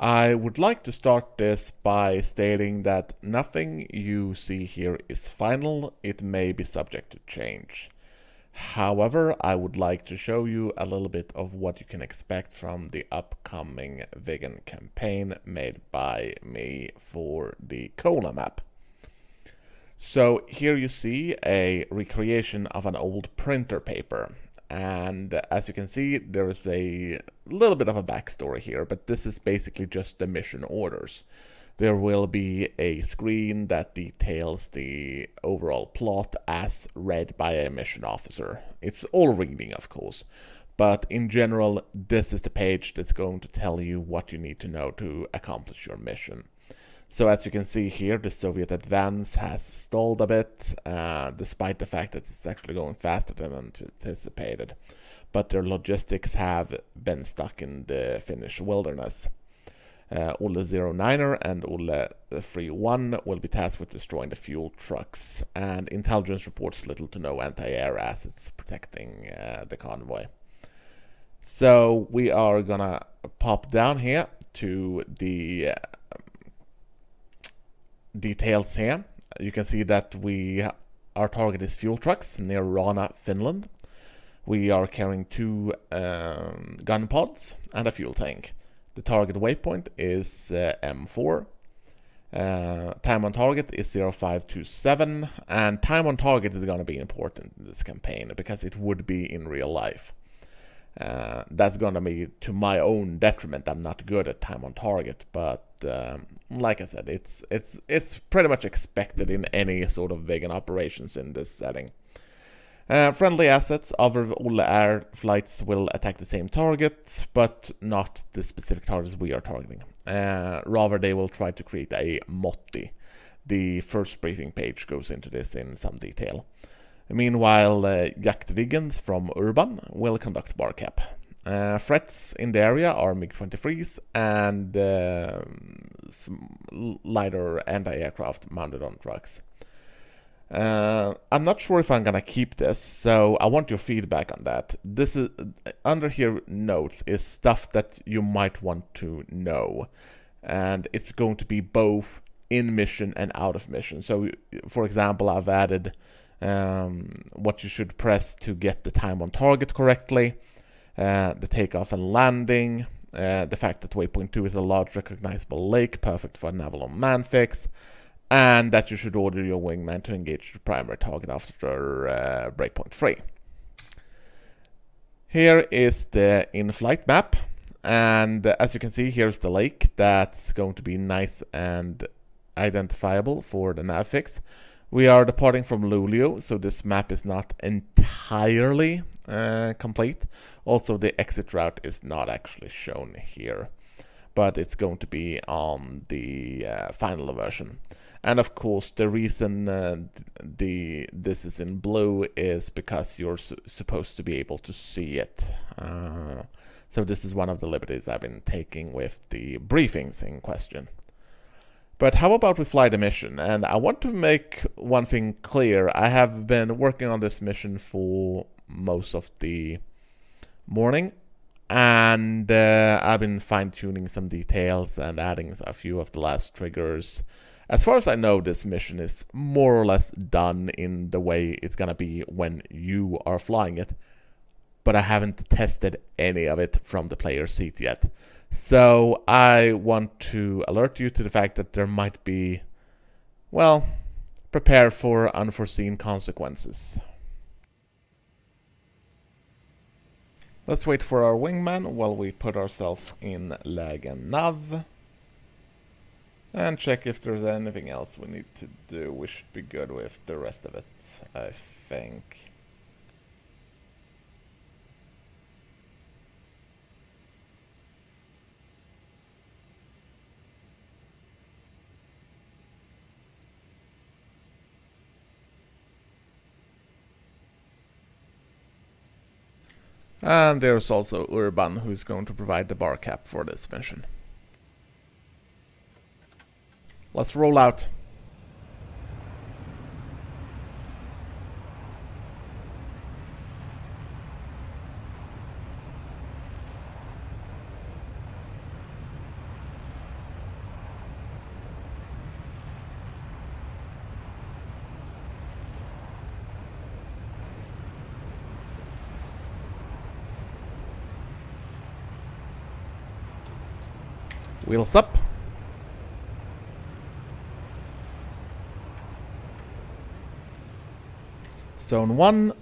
I would like to start this by stating that nothing you see here is final, it may be subject to change. However, I would like to show you a little bit of what you can expect from the upcoming Viggen campaign made by me for the Kola map. So here you see a recreation of an old printer paper. And as you can see, there is a little bit of a backstory here, but this is basically just the mission orders there will be a screen that details the overall plot as read by a mission officer. It's all reading, of course, but in general, this is the page that's going to tell you what you need to know to accomplish your mission. So as you can see here, the Soviet advance has stalled a bit, uh, despite the fact that it's actually going faster than anticipated. But their logistics have been stuck in the Finnish wilderness. Uh, Olle 09er and Olle 31 will be tasked with destroying the fuel trucks, and intelligence reports little to no anti-air assets protecting uh, the convoy. So we are gonna pop down here to the details here. You can see that we our target is fuel trucks near Rana, Finland. We are carrying two um, gun pods and a fuel tank. The target waypoint is uh, M4. Uh, time on target is 0527 and time on target is going to be important in this campaign because it would be in real life. Uh, that's gonna be to my own detriment. I'm not good at time on target, but um, like I said, it's it's it's pretty much expected in any sort of Viggen operations in this setting. Uh, friendly assets other all air flights will attack the same target, but not the specific targets we are targeting. Uh, rather, they will try to create a MOTI. The first briefing page goes into this in some detail. Meanwhile, uh, from Urban will conduct BARCAP. Uh, threats in the area are MiG-23s and uh, lighter anti-aircraft mounted on trucks. Uh, I'm not sure if I'm gonna keep this, so I want your feedback on that. This is under here notes is stuff that you might want to know, and it's going to be both in mission and out of mission. So, for example, I've added um, what you should press to get the time on target correctly, uh, the takeoff and landing, uh, the fact that waypoint 2 is a large recognizable lake, perfect for a naval man fix, and that you should order your wingman to engage the primary target after uh, breakpoint 3. Here is the in-flight map, and as you can see, here's the lake that's going to be nice and identifiable for the nav fix. We are departing from Luleå, so this map is not entirely uh, complete. Also, the exit route is not actually shown here, but it's going to be on the uh, final version. And of course, the reason uh, the this is in blue is because you're su supposed to be able to see it. Uh, so this is one of the liberties I've been taking with the briefings in question. But how about we fly the mission? And I want to make one thing clear. I have been working on this mission for most of the morning. And uh, I've been fine-tuning some details and adding a few of the last triggers as far as I know, this mission is more or less done in the way it's gonna be when you are flying it. But I haven't tested any of it from the player seat yet. So I want to alert you to the fact that there might be, well, prepare for unforeseen consequences. Let's wait for our wingman while we put ourselves in lag and nav. And check if there's anything else we need to do. We should be good with the rest of it, I think. And there's also Urban, who's going to provide the bar cap for this mission. Let's roll out. Wheels up. Zone 1.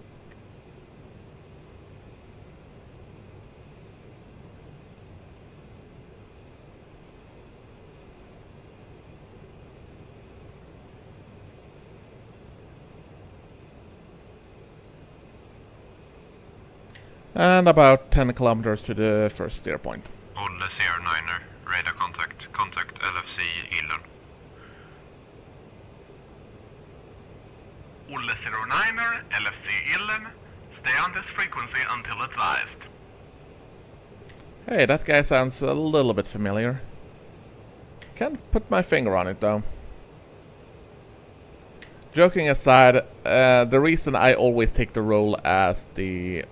And about 10 kilometers to the first steer point. Olle CR9er, radar contact, contact LFC Illen. Olle 09er, LFC Illen, stay on this frequency until advised. Hey, that guy sounds a little bit familiar. Can't put my finger on it though. Joking aside, uh, the reason I always take the role as the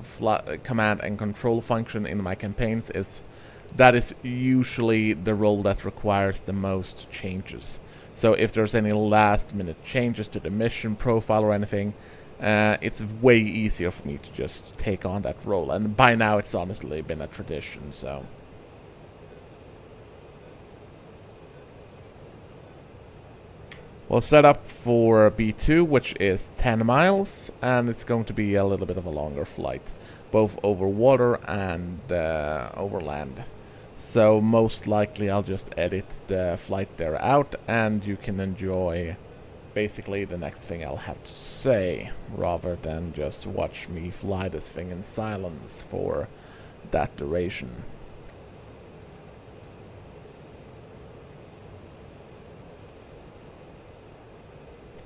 command and control function in my campaigns is that is usually the role that requires the most changes. So if there's any last minute changes to the mission profile or anything, uh, it's way easier for me to just take on that role. And by now it's honestly been a tradition, so... We'll set up for B2, which is 10 miles, and it's going to be a little bit of a longer flight, both over water and uh, over land. So most likely I'll just edit the flight there out, and you can enjoy basically the next thing I'll have to say, rather than just watch me fly this thing in silence for that duration.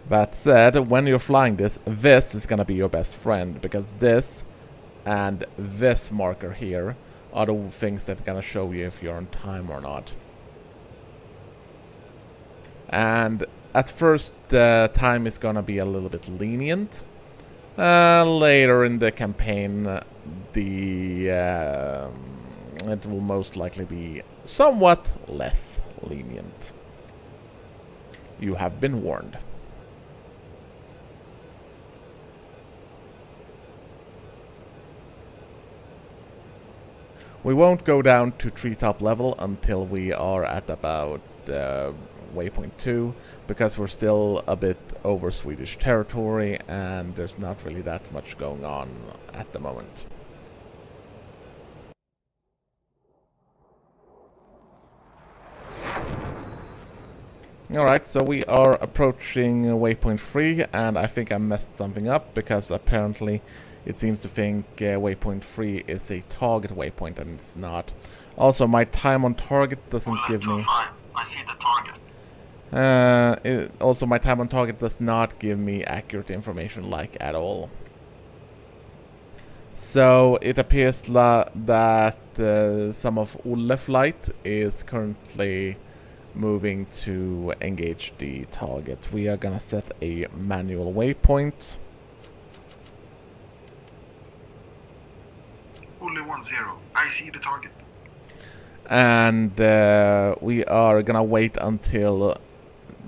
That said, when you're flying this, this is gonna be your best friend, because this and this marker here the things that gonna show you if you're on time or not. And at first the time is gonna be a little bit lenient. Uh, later in the campaign, the uh, it will most likely be somewhat less lenient. You have been warned. We won't go down to treetop level until we are at about uh, waypoint 2 because we're still a bit over Swedish territory and there's not really that much going on at the moment. Alright, so we are approaching waypoint 3 and I think I messed something up because apparently it seems to think uh, waypoint 3 is a target waypoint and it's not. Also, my time on target doesn't give me... I see the target. Uh, it, also, my time on target does not give me accurate information, like, at all. So, it appears that uh, some of Olle flight is currently moving to engage the target. We are gonna set a manual waypoint. Only one zero. I see the target. And uh, we are gonna wait until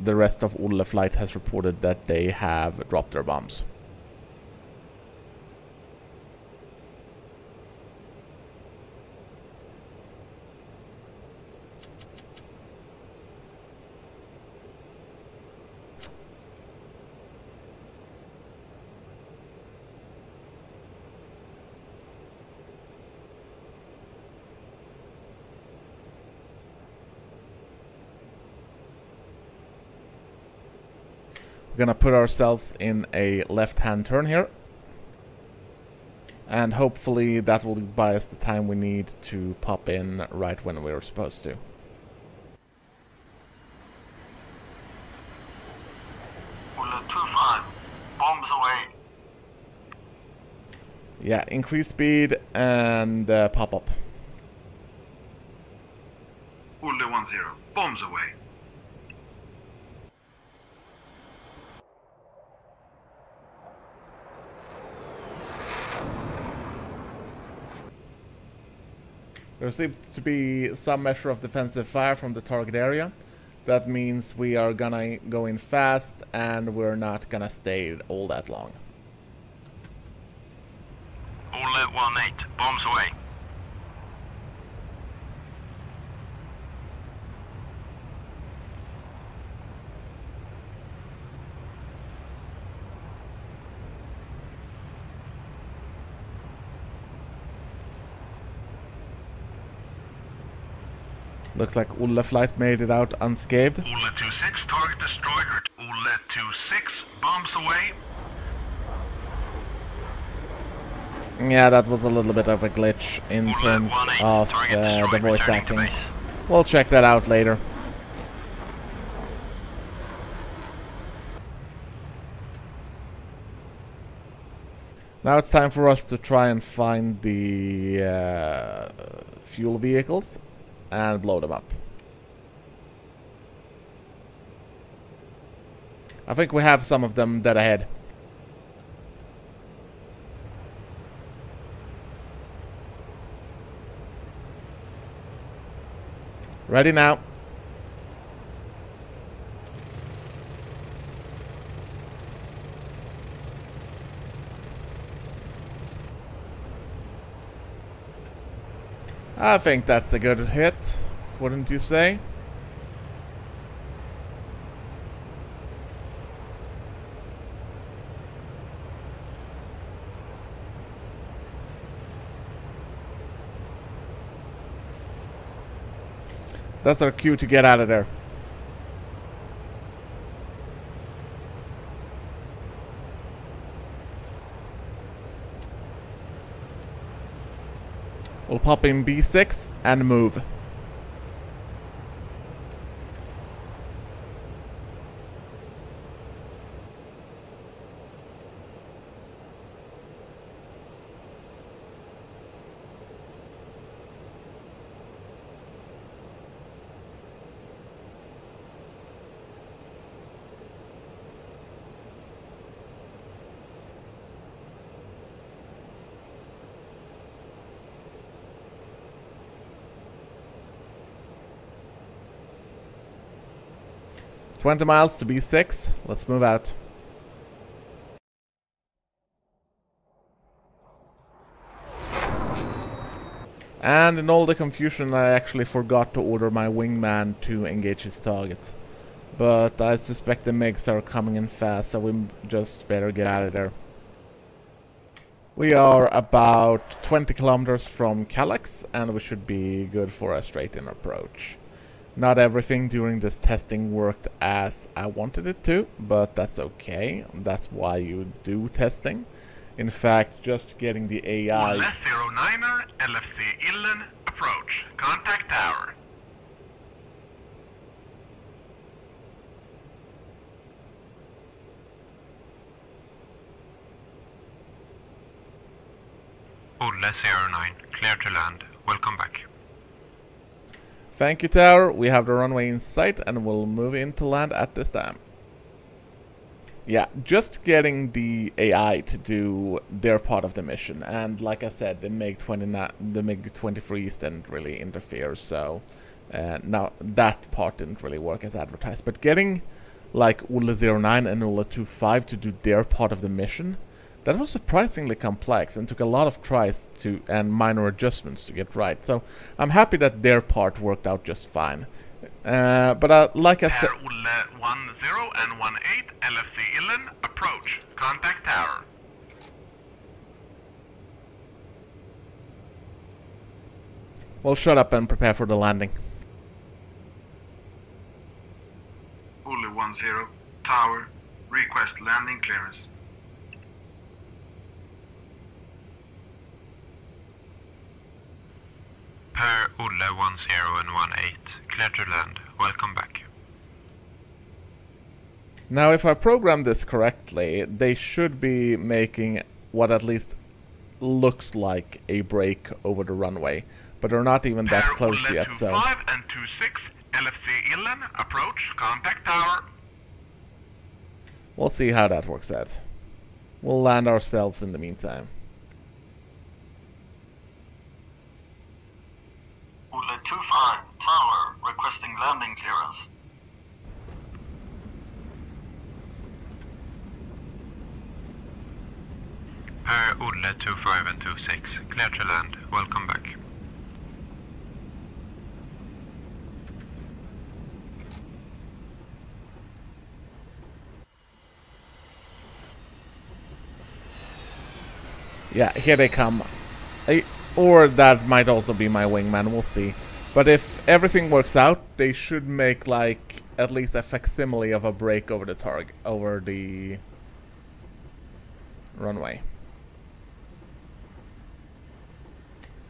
the rest of Olle flight has reported that they have dropped their bombs. We're gonna put ourselves in a left-hand turn here. And hopefully that will buy us the time we need to pop in right when we're supposed to. Bombs away. Yeah, increase speed and uh, pop up. Ulle 10, bombs away. There seems to be some measure of defensive fire from the target area. That means we are gonna go in fast and we're not gonna stay all that long. All 1-8, bombs away. Looks like Ulle flight made it out unscathed. Ulle 26, target destroyed. Ulle 26, bombs away. Yeah, that was a little bit of a glitch in Ulle terms of uh, the voice acting. We'll check that out later. Now it's time for us to try and find the uh, fuel vehicles and blow them up. I think we have some of them dead ahead. Ready now. I think that's a good hit, wouldn't you say? That's our cue to get out of there. We'll pop in B6 and move. Twenty miles to B6. Let's move out. And in all the confusion, I actually forgot to order my wingman to engage his targets. But I suspect the MiGs are coming in fast, so we just better get out of there. We are about 20 kilometers from Kallax, and we should be good for a straight-in approach. Not everything during this testing worked as I wanted it to, but that's okay. That's why you do testing. In fact, just getting the AI... Ulle 09er, LFC Illen, approach. Contact tower. Ulle 09, clear to land. Welcome back. Thank you, Tower. We have the runway in sight and we'll move in to land at this time. Yeah, just getting the AI to do their part of the mission, and like I said, the MiG 29, the MiG 23s didn't really interfere, so uh, now that part didn't really work as advertised. But getting like ULA-09 and Ulla 25 to do their part of the mission, that was surprisingly complex and took a lot of tries to and minor adjustments to get right. So I'm happy that their part worked out just fine. Uh, but uh, like I said, Ulle 10 and 18, LFC Illen, approach. Contact tower. well, shut up and prepare for the landing. Ulle 10, tower, request landing clearance. Per Ulle 10 and 18, clear to land. Welcome back. Now, if I program this correctly, they should be making what at least looks like a break over the runway, but they're not even that close Ulle yet, so... 5 and 26, LFC Illen, approach. Contact tower. we'll see how that works out. We'll land ourselves in the meantime. Ulle 25, tower, requesting landing clearance. Per Ulle 25 and 26, clear to land. Welcome back. Yeah, here they come. I, or that might also be my wingman, we'll see. But if everything works out, they should make like at least a facsimile of a break over the target over the runway.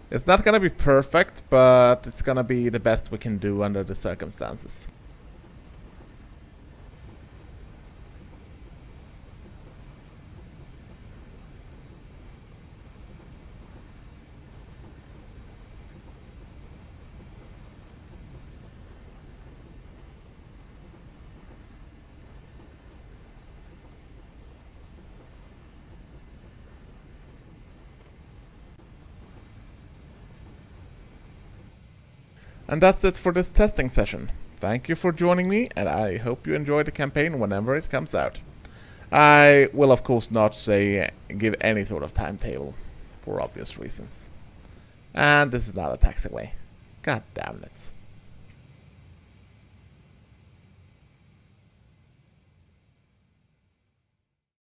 It's not gonna be perfect, but it's gonna be the best we can do under the circumstances. And that's it for this testing session. Thank you for joining me, and I hope you enjoy the campaign whenever it comes out. I will of course not say give any sort of timetable, for obvious reasons. And this is not a taxiway. God damn it.